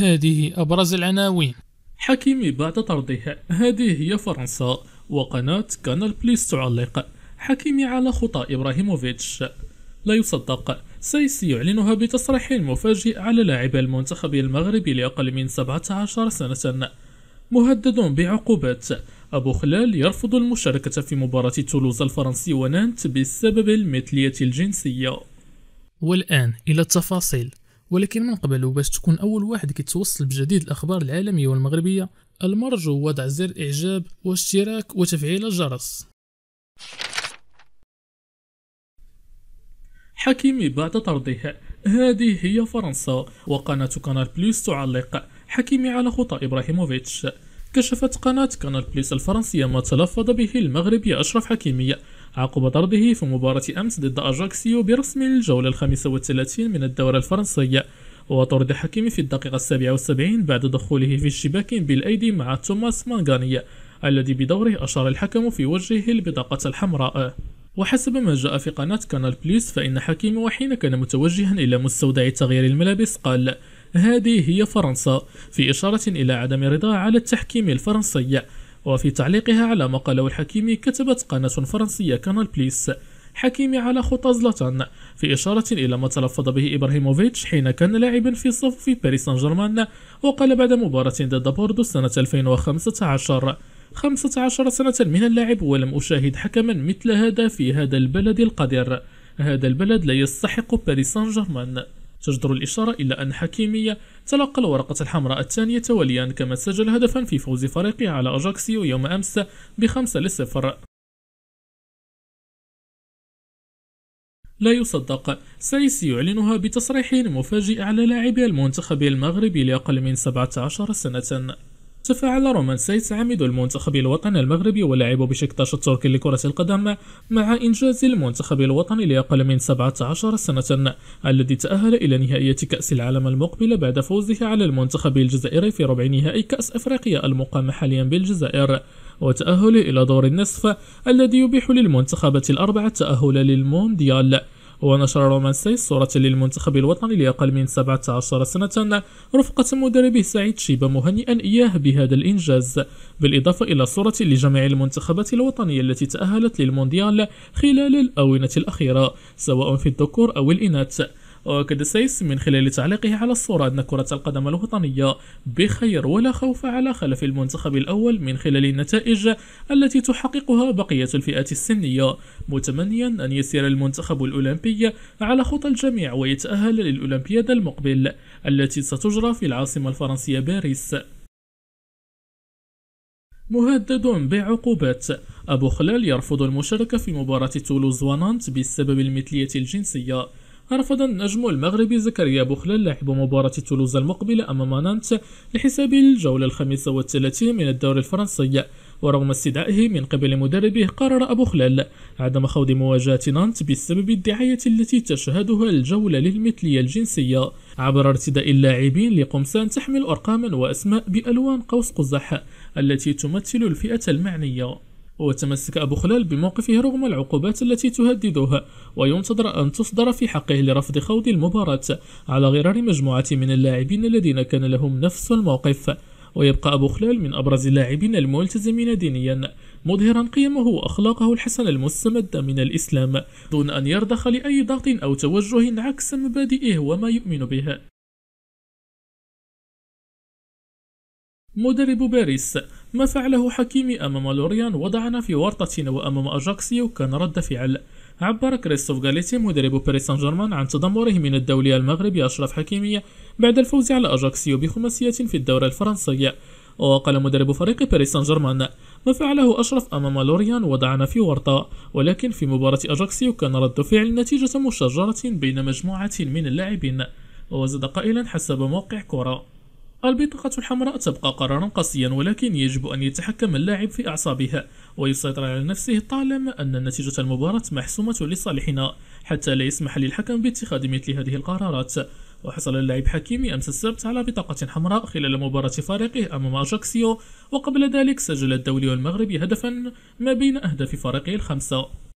هذه أبرز العناوين. حكيمي بعد طرده. هذه هي فرنسا وقناة كانال بليس تعلق. حكيمي على خطى إبراهيموفيتش. لا يصدق. سيسي يعلنها بتصريح مفاجئ على لاعب المنتخب المغربي لأقل من 17 سنة. مهدد بعقوبات. أبو خلال يرفض المشاركة في مباراة تولوز الفرنسي ونانت بسبب المثلية الجنسية. والآن إلى التفاصيل. ولكن من قبل باش تكون أول واحد كيتوصل بجديد الأخبار العالمية والمغربية المرجو وضع زر إعجاب واشتراك وتفعيل الجرس. حكيمي بعد طرده هذه هي فرنسا وقناة كانال بليس تعلق. حكيمي على خطى إبراهيموفيتش. كشفت قناة كانال بليس الفرنسية ما تلفظ به المغربي أشرف حكيمي. عقب طرده في مباراة أمس ضد أجاكسيو برسم الجولة الخامسة والثلاثين من الدورة الفرنسية وطرد حكيمي في الدقيقة السابعة والسبعين بعد دخوله في الشباك بالأيدي مع توماس مانغاني الذي بدوره أشار الحكم في وجهه البطاقة الحمراء. وحسب ما جاء في قناة كانال بليس فإن حكيمي وحين كان متوجها إلى مستودع تغيير الملابس قال هذه هي فرنسا في إشارة إلى عدم رضاه على التحكيم الفرنسي. وفي تعليقها على ما قاله الحكيمي كتبت قناة فرنسية كانال بليس حكيمي على خطى زلاتان في إشارة إلى ما تلفظ به إبراهيموفيتش حين كان لاعبا في صفوف باريس سان جيرمان وقال بعد مباراة ضد بوردو سنة 2015 15 سنة من اللعب ولم أشاهد حكما مثل هذا في هذا البلد القذر. هذا البلد لا يستحق باريس سان جيرمان تجدر الإشارة إلى أن حكيمي تلقى الورقة الحمراء الثانية توليا كما سجل هدفا في فوز فريقه على أجاكسيو يوم أمس بخمسة لصفر. لا يصدق. سيسي يعلنها بتصريح مفاجئ على لاعبي المنتخب المغربي لأقل من 17 سنة. تفاعل رومان سايس عميد المنتخب الوطني المغربي ولاعب بشكتاش التركي لكرة القدم مع إنجاز المنتخب الوطني لأقل من 17 سنة الذي تأهل إلى نهائية كأس العالم المقبلة بعد فوزه على المنتخب الجزائري في ربع نهائي كأس أفريقيا المقام حاليا بالجزائر. وتأهله إلى دور النصف الذي يبيح للمنتخبات الأربعة التأهل للمونديال. ونشر رومان سيس صورة للمنتخب الوطني لأقل من 17 سنة رفقة مدربه سعيد شيبة مهنئا إياه بهذا الإنجاز بالإضافة إلى صورة لجميع المنتخبات الوطنية التي تأهلت للمونديال خلال الآونة الأخيرة سواء في الذكور أو الإناث. وأكد سيس من خلال تعليقه على الصورة أن كرة القدم الوطنية بخير ولا خوف على خلف المنتخب الأول من خلال النتائج التي تحققها بقية الفئات السنية متمنيا أن يسير المنتخب الأولمبي على خطى الجميع ويتأهل للأولمبياد المقبل التي ستجرى في العاصمة الفرنسية باريس. مهدد بعقوبات. أبو خلال يرفض المشاركة في مباراة تولوز ونانت بسبب المثلية الجنسية. رفض النجم المغربي زكريا بوخلال لاعب مباراة تولوز المقبلة أمام نانت لحساب الجولة الخامسة والثلاثين من الدوري الفرنسي. ورغم استدعائه من قبل مدربه قرر أبو خلال عدم خوض مواجهة نانت بسبب الدعاية التي تشهدها الجولة للمثلية الجنسية. عبر ارتداء اللاعبين لقمصان تحمل أرقاما وأسماء بألوان قوس قزح التي تمثل الفئة المعنية. وتمسك أبو خلال بموقفه رغم العقوبات التي تهددها وينتظر أن تصدر في حقه لرفض خوض المباراة على غرار مجموعة من اللاعبين الذين كان لهم نفس الموقف. ويبقى أبو خلال من أبرز اللاعبين الملتزمين دينيا مظهرا قيمه وأخلاقه الحسنة المستمدة من الإسلام دون أن يرضخ لأي ضغط أو توجه عكس مبادئه وما يؤمن به. مدرب باريس. ما فعله حكيمي أمام لوريان وضعنا في ورطة وأمام أجاكسيو كان رد فعل. عبر كريستوف غاليتي مدرب باريس سان جيرمان عن تذمره من الدولي المغربي أشرف حكيمي بعد الفوز على أجاكسيو بخماسية في الدوري الفرنسي وقال مدرب فريق باريس سان جيرمان ما فعله أشرف أمام لوريان وضعنا في ورطة ولكن في مباراة أجاكسيو كان رد فعل نتيجة مشاجرة بين مجموعة من اللاعبين. وزاد قائلا حسب موقع كورة. البطاقة الحمراء تبقى قرارا قاسيا ولكن يجب أن يتحكم اللاعب في أعصابها ويسيطر على نفسه طالما أن نتيجة المباراة محسومة لصالحنا حتى لا يسمح للحكم باتخاذ مثل هذه القرارات. وحصل اللاعب حكيمي أمس السبت على بطاقة حمراء خلال مباراة فريقه أمام أجاكسيو وقبل ذلك سجل الدولي المغربي هدفا ما بين أهداف فريقه الخمسة.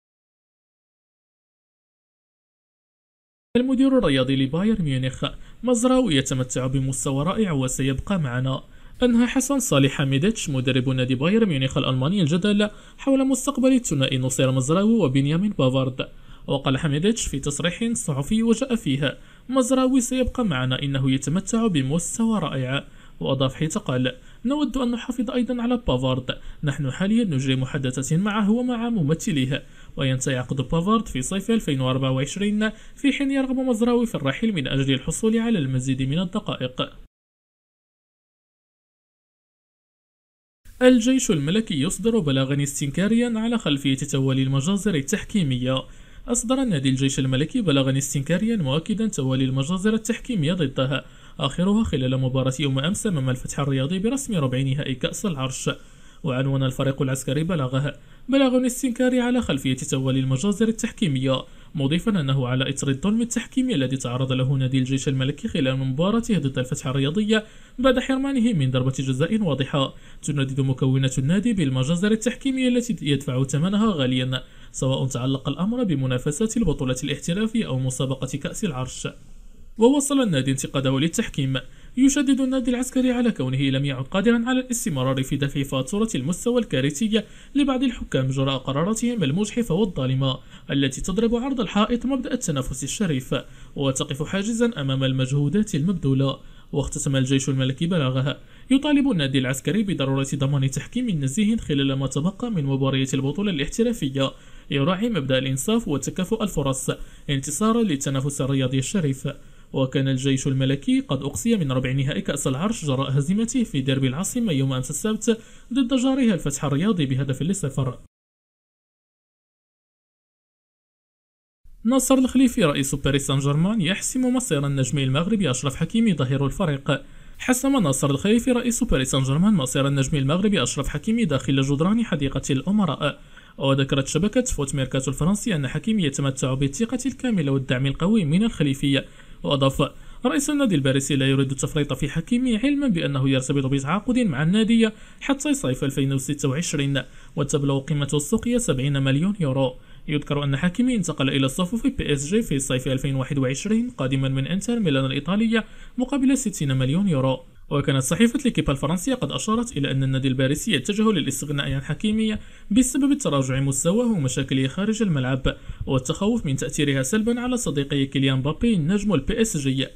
المدير الرياضي لبايرن ميونخ مزراوي يتمتع بمستوى رائع وسيبقى معنا. أنهى حسن صالح حميدتش مدرب نادي بايرن ميونخ الألماني الجدل حول مستقبل الثنائي نصير مزراوي وبنيامين بافارد. وقال حميدتش في تصريح صحفي وجاء فيه مزراوي سيبقى معنا إنه يتمتع بمستوى رائع. وأضاف حيث قال نود أن نحافظ أيضا على بافارد. نحن حاليا نجري محادثات معه ومع ممثليه وينتهي عقد بافارد في صيف 2024 في حين يرغب مزراوي في الرحيل من أجل الحصول على المزيد من الدقائق. الجيش الملكي يصدر بلاغا استنكاريا على خلفية توالي المجازر التحكيمية. أصدر نادي الجيش الملكي بلاغا استنكاريا مؤكدا توالي المجازر التحكيمية ضدها آخرها خلال مباراة يوم أمس أمام الفتح الرياضي برسم ربع نهائي كأس العرش. وعنون الفريق العسكري بلغه بلاغ استنكاري على خلفية توالي المجازر التحكيمية مضيفا أنه على إثر الظلم التحكيمي الذي تعرض له نادي الجيش الملكي خلال مباراته ضد الفتح الرياضية بعد حرمانه من ضربة جزاء واضحة. تندد مكونات النادي بالمجازر التحكيمية التي يدفع ثمنها غاليا سواء تعلق الأمر بمنافسات البطولة الاحترافية أو مسابقة كأس العرش. ووصل النادي انتقاده للتحكيم. يشدد النادي العسكري على كونه لم يعد قادرا على الاستمرار في دفع فاتورة المستوى الكارثي لبعض الحكام جراء قراراتهم المجحفة والظالمة التي تضرب عرض الحائط مبدأ التنافس الشريف وتقف حاجزا أمام المجهودات المبذولة واختتم الجيش الملكي بلاغها يطالب النادي العسكري بضرورة ضمان تحكيم نزيه خلال ما تبقى من مباريات البطولة الاحترافية. يراعي مبدأ الإنصاف وتكافؤ الفرص. انتصارا للتنافس الرياضي الشريف. وكان الجيش الملكي قد أقصي من ربع نهائي كأس العرش جراء هزيمته في ديربي العاصمة يوم أمس السبت ضد جارها الفتح الرياضي بهدف لصفر ناصر الخليفي رئيس باريس سان جيرمان يحسم مصير النجم المغربي أشرف حكيمي ظهير الفريق. حسم ناصر الخليفي رئيس باريس سان جيرمان مصير النجم المغربي أشرف حكيمي داخل جدران حديقة الأمراء. وذكرت شبكة فوت ميركاتو الفرنسية أن حكيمي يتمتع بالثقة الكاملة والدعم القوي من الخليفي وأضاف رئيس النادي الباريسي لا يريد التفريط في حكيمي علما بأنه يرتبط بتعاقد مع النادي حتى صيف 2026 وتبلغ قيمته السوقية 70 مليون يورو. يذكر أن حكيمي انتقل إلى صفوف PSG في صيف 2021 قادما من إنتر ميلان الإيطالية مقابل 60 مليون يورو. وكانت صحيفة ليكيبا الفرنسية قد أشارت إلى أن النادي الباريسي يتجه للاستغناء عن حكيمي بسبب تراجع مستواه ومشاكله خارج الملعب والتخوف من تأثيرها سلبا على صديقه كيليان مبابي نجم ال PSG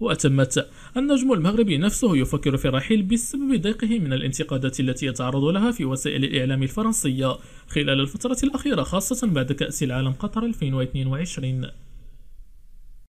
وأتمت النجم المغربي نفسه يفكر في الرحيل بسبب ضيقه من الانتقادات التي يتعرض لها في وسائل الإعلام الفرنسية خلال الفترة الأخيرة خاصة بعد كأس العالم قطر 2022